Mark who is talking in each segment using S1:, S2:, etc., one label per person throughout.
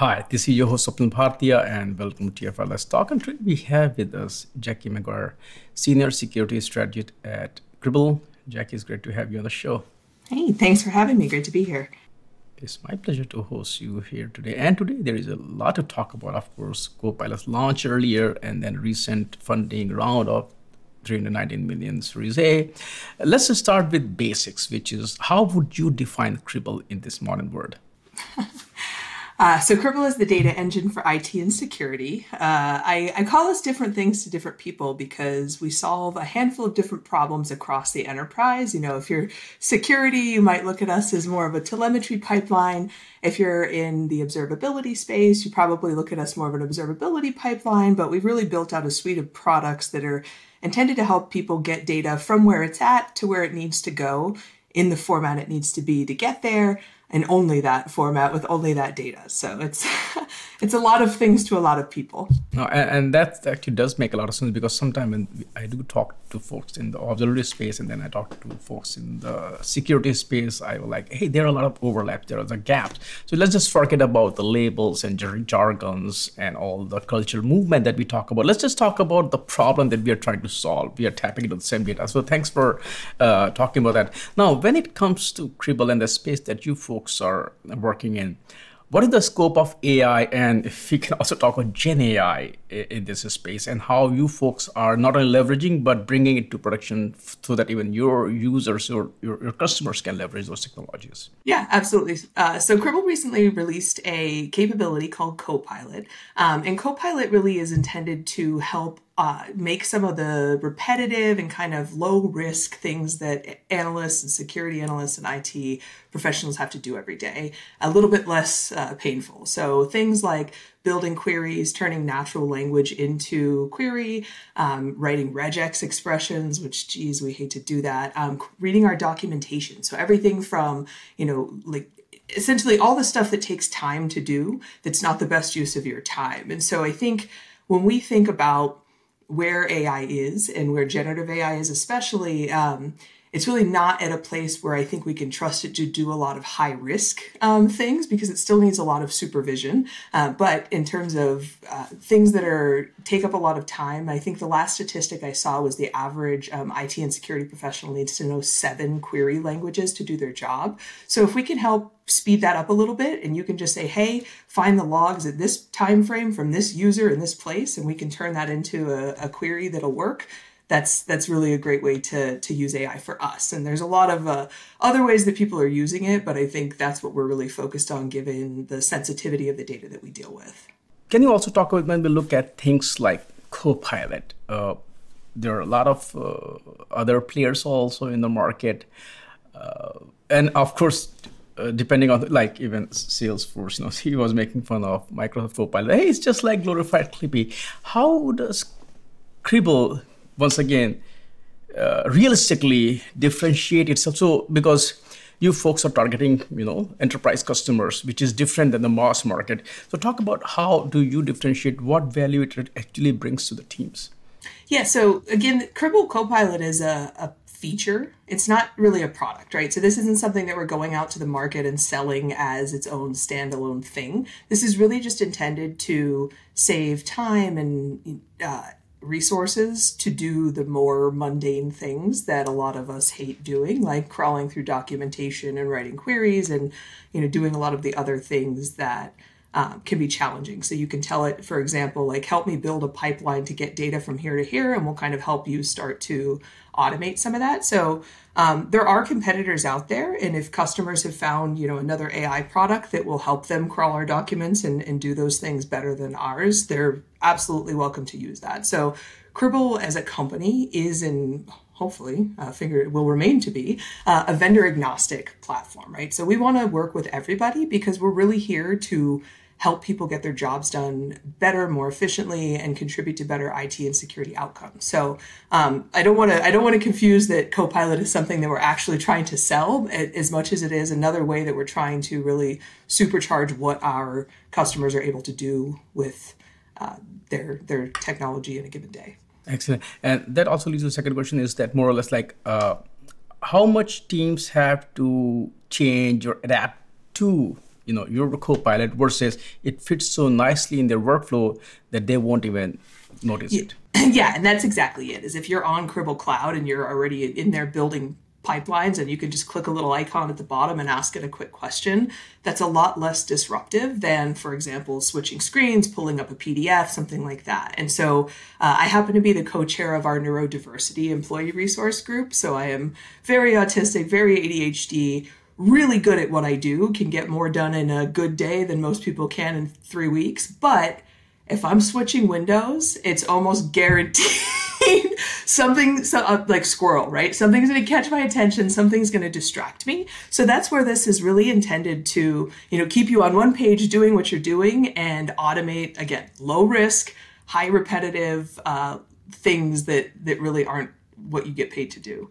S1: Hi, this is your host Swapnil Bhartiya, and welcome to TFiR Let's Talk. And today we have with us Jackie McGuire, Senior Security Strategist at Cribl. Jackie, it's great to have you on the show.
S2: Hey, thanks for having me. Great to be here.
S1: It's my pleasure to host you here today. And today there is a lot to talk about. Of course, Copilot's launch earlier and then recent funding round of 319 million Series A. Let's start with basics, which is how would you define Cribl in this modern world?
S2: Uh, so Cribl is the data engine for IT and security. Uh, I, I, call us different things to different people because we solve a handful of different problems across the enterprise. You know, if you're security, you might look at us as more of a telemetry pipeline. If you're in the observability space, you probably look at us more of an observability pipeline, but we've really built out a suite of products that are intended to help people get data from where it's at to where it needs to go in the format it needs to be to get there and only that format with only that data. So it's it's a lot of things to a lot of people.
S1: No, and, and that actually does make a lot of sense because sometimes when I do talk to folks in the observability space and then I talk to folks in the security space, I will like, hey, there are a lot of overlap, there are the gaps. So let's just forget about the labels and jargons and all the cultural movement that we talk about. Let's just talk about the problem that we are trying to solve. We are tapping into the same data. So thanks for uh, talking about that. Now, when it comes to Cribl and the space that you folks folks are working in. What is the scope of AI, and if we can also talk about Gen AI in this space, and how you folks are not only leveraging but bringing it to production so that even your users or your, your customers can leverage those technologies?
S2: Yeah, absolutely. Uh, so Cribl recently released a capability called Copilot, um, and Copilot really is intended to help uh, make some of the repetitive and kind of low risk things that analysts and security analysts and IT professionals have to do every day a little bit less uh, painful. So things like building queries, turning natural language into query, um, writing regex expressions, which geez, we hate to do that. Um, reading our documentation. So everything from, you know, like essentially all the stuff that takes time to do that's not the best use of your time. And so I think when we think about where AI is and where generative AI is, especially, um, it's really not at a place where I think we can trust it to do a lot of high risk um, things because it still needs a lot of supervision. Uh, but in terms of uh, things that are take up a lot of time, I think the last statistic I saw was the average um, IT and security professional needs to know seven query languages to do their job. So if we can help speed that up a little bit and you can just say hey find the logs at this time frame from this user in this place and we can turn that into a, a query that'll work that's that's really a great way to to use AI for us. And there's a lot of uh, other ways that people are using it, but I think that's what we're really focused on, given the sensitivity of the data that we deal with.
S1: Can you also talk about when we look at things like Copilot? Uh, there are a lot of uh, other players also in the market, uh, and of course. Uh, depending on like even Salesforce, you know, he was making fun of Microsoft Copilot. Hey, it's just like glorified Clippy. How does Cribl once again uh, realistically differentiate itself. So because you folks are targeting you know enterprise customers which is different than the mass market. So talk about how do you differentiate? What value it actually brings to the teams?
S2: Yeah so again cribl copilot is a, a feature. It's not really a product right? So this isn't something that we're going out to the market and selling as its own standalone thing. This is really just intended to save time and uh, resources to do the more mundane things that a lot of us hate doing like crawling through documentation and writing queries and you know doing a lot of the other things that um, can be challenging. So you can tell it for example like help me build a pipeline to get data from here to here and we'll kind of help you start to automate some of that. So um, there are competitors out there and if customers have found you know another ai product that will help them crawl our documents and, and do those things better than ours they're absolutely welcome to use that. So Cribl as a company is in hopefully uh, figure it will remain to be uh, a vendor agnostic platform right so we want to work with everybody because we're really here to help people get their jobs done better, more efficiently, and contribute to better IT and security outcomes. So um, I don't want to I don't want to confuse that Copilot is something that we're actually trying to sell as much as it is another way that we're trying to really supercharge what our customers are able to do with uh, their their technology in a given day.
S1: Excellent, and that also leads to the second question: is that more or less like uh, how much teams have to change or adapt to you know your Copilot versus it fits so nicely in their workflow that they won't even notice
S2: yeah.
S1: it.
S2: Yeah, and that's exactly it. Is if you're on Cribl Cloud and you're already in there building pipelines and you can just click a little icon at the bottom and ask it a quick question, that's a lot less disruptive than, for example, switching screens, pulling up a PDF, something like that. And so uh, I happen to be the co chair of our neurodiversity employee resource group. So I am very autistic, very ADHD. Really good at what I do, can get more done in a good day than most people can in three weeks. But if I'm switching windows, it's almost guaranteed something so, uh, like squirrel, right? Something's going to catch my attention, something's going to distract me. So that's where this is really intended to, you know, keep you on one page doing what you're doing and automate again, low risk, high repetitive uh, things that that really aren't what you get paid to do.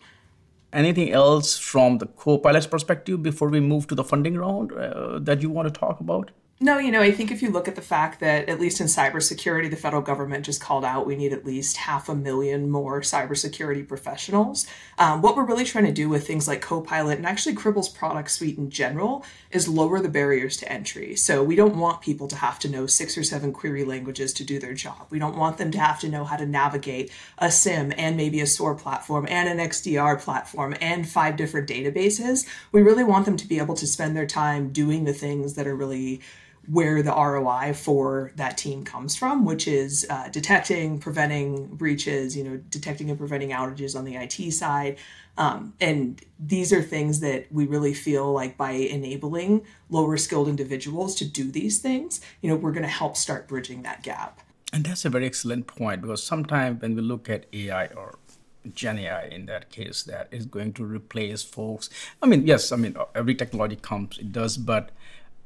S1: Anything else from the co-pilot's perspective before we move to the funding round uh, that you want to talk about?
S2: No, you know, I think if you look at the fact that at least in cybersecurity, the federal government just called out we need at least half a million more cybersecurity professionals. Um, what we're really trying to do with things like Copilot and actually Cribl's product suite in general is lower the barriers to entry. So we don't want people to have to know six or seven query languages to do their job. We don't want them to have to know how to navigate a SIEM and maybe a SOAR platform and an XDR platform and five different databases. We really want them to be able to spend their time doing the things that are really where the ROI for that team comes from, which is uh, detecting, preventing breaches, you know, detecting and preventing outages on the IT side. Um, and these are things that we really feel like by enabling lower skilled individuals to do these things, you know, we're going to help start bridging that gap.
S1: And that's a very excellent point because sometimes when we look at AI or Gen AI in that case, that is going to replace folks. I mean, yes, I mean, every technology comes, it does, but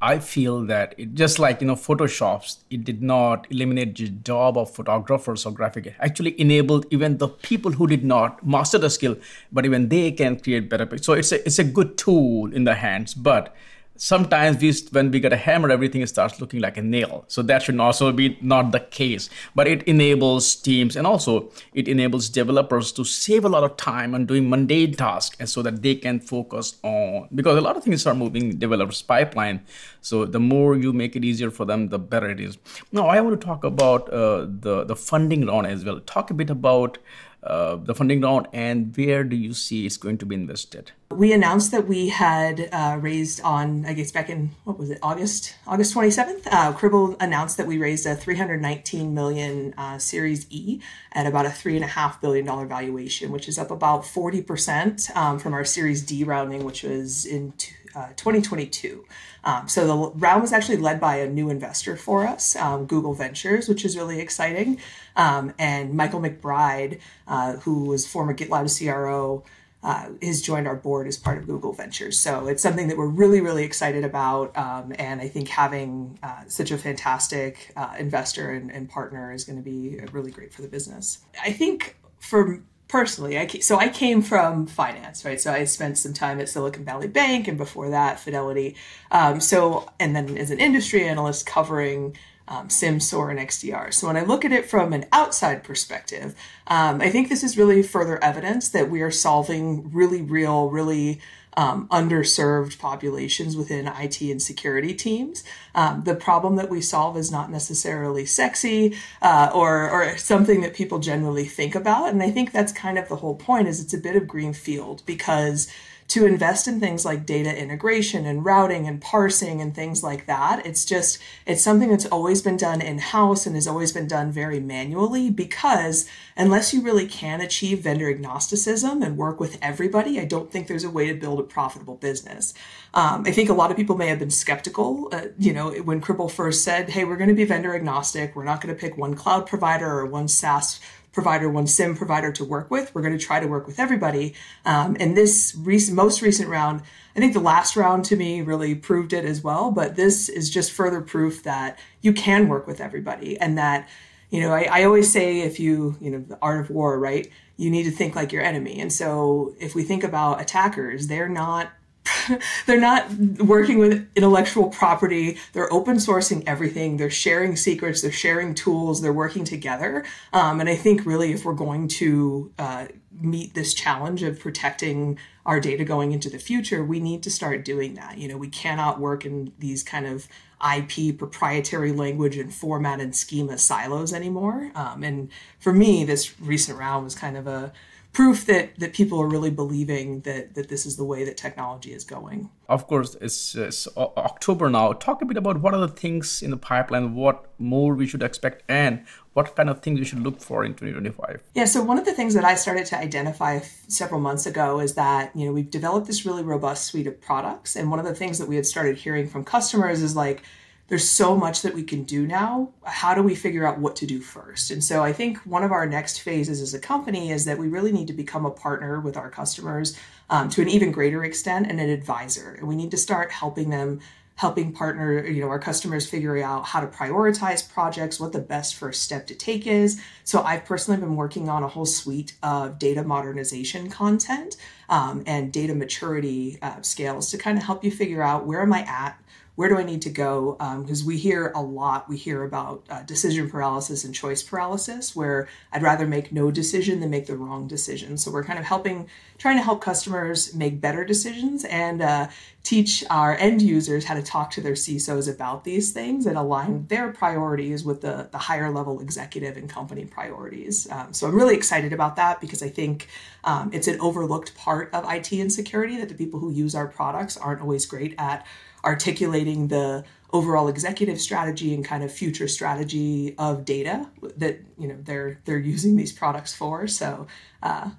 S1: I feel that it just like you know Photoshops, it did not eliminate the job of photographers or graphic. actually enabled even the people who did not master the skill, but even they can create better. So it's a it's a good tool in the hands, but sometimes we, when we get a hammer, everything starts looking like a nail. So that should also be not the case. But it enables teams and also it enables developers to save a lot of time on doing mundane tasks and so that they can focus on because a lot of things are moving developers pipeline. So the more you make it easier for them, the better it is. Now I want to talk about uh, the the funding round as well. Talk a bit about uh, the funding round and where do you see it's going to be invested?
S2: We announced that we had uh, raised on, I guess back in what was it, August, August 27th. Uh, Cribl announced that we raised a 319 million uh, Series E at about a three and a half billion dollar valuation, which is up about 40 percent um, from our Series D rounding, which was in. T- uh, 2022. Um, so the round was actually led by a new investor for us, um, Google Ventures, which is really exciting. Um, and Michael McBride, uh, who was former GitLab CRO, uh, has joined our board as part of Google Ventures. So it's something that we're really, really excited about. Um, and I think having uh, such a fantastic uh, investor and, and, partner is going to be really great for the business. I think for personally, I so I came from finance, right? So I spent some time at Silicon Valley Bank, and before that, Fidelity. Um, so and then as an industry analyst covering um, SIEM, SOAR, and XDR. So when I look at it from an outside perspective, um, I think this is really further evidence that we are solving really real, really um, underserved populations within IT and security teams. Um, the problem that we solve is not necessarily sexy uh, or, or something that people generally think about. And I think that's kind of the whole point is it's a bit of green field because to invest in things like data integration and routing and parsing and things like that. It's just, it's something that's always been done in house and has always been done very manually because unless you really can achieve vendor agnosticism and work with everybody, I don't think there's a way to build a profitable business. Um, I think a lot of people may have been skeptical, uh, you know, when Cribl first said, hey, we're going to be vendor agnostic. We're not going to pick one cloud provider or one SaaS provider, one SIEM provider to work with. We're going to try to work with everybody. Um, and this recent, most recent round, I think the last round to me really proved it as well. But this is just further proof that you can work with everybody and that, you know, I, I always say if you, you know, the art of war, right? You need to think like your enemy. And so if we think about attackers, they're not they're not working with intellectual property. They're open sourcing everything. They're sharing secrets. They're sharing tools. They're working together. Um, and I think really, if we're going to uh, meet this challenge of protecting our data going into the future, we need to start doing that. You know, we cannot work in these kind of IP proprietary language and format and schema silos anymore. Um, and for me, this recent round was kind of a proof that that people are really believing that that this is the way that technology is going.
S1: Of course, it's, it's, October now. Talk a bit about what are the things in the pipeline, what more we should expect, and what kind of things we should look for in 2025.
S2: Yeah, so one of the things that I started to identify several months ago is that you know we've developed this really robust suite of products, and one of the things that we had started hearing from customers is like there's so much that we can do now. How do we figure out what to do first? And so I think one of our next phases as a company is that we really need to become a partner with our customers um, to an even greater extent and an advisor. And we need to start helping them helping partner you know our customers figure out how to prioritize projects what the best first step to take is so i've personally been working on a whole suite of data modernization content um, and data maturity uh, scales to kind of help you figure out where am i at where do I need to go? Because um, we hear a lot, we hear about uh, decision paralysis and choice paralysis, where I'd rather make no decision than make the wrong decision. So we're kind of helping, trying to help customers make better decisions and uh, teach our end users how to talk to their CISOs about these things and align their priorities with the, the higher level executive and company priorities. Um, so I'm really excited about that because I think um, it's an overlooked part of IT and security that the people who use our products aren't always great at articulating the overall executive strategy and kind of future strategy of data that you know they're they're using these products for. So uh,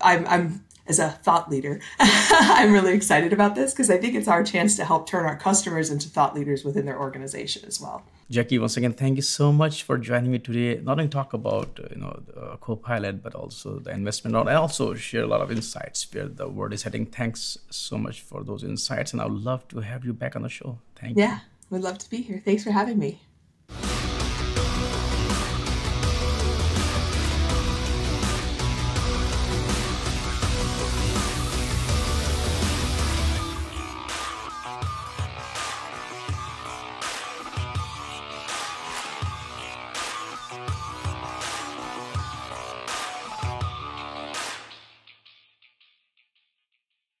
S2: I'm I'm as a thought leader, I'm really excited about this because I think it's our chance to help turn our customers into thought leaders within their organization as well.
S1: Jackie, once again, thank you so much for joining me today. Not only talk about uh, you know the uh, Copilot, but also the investment, and also share a lot of insights where the world is heading. Thanks so much for those insights, and I would love to have you back on the show. Thank
S2: yeah,
S1: you.
S2: Yeah, would love to be here. Thanks for having me.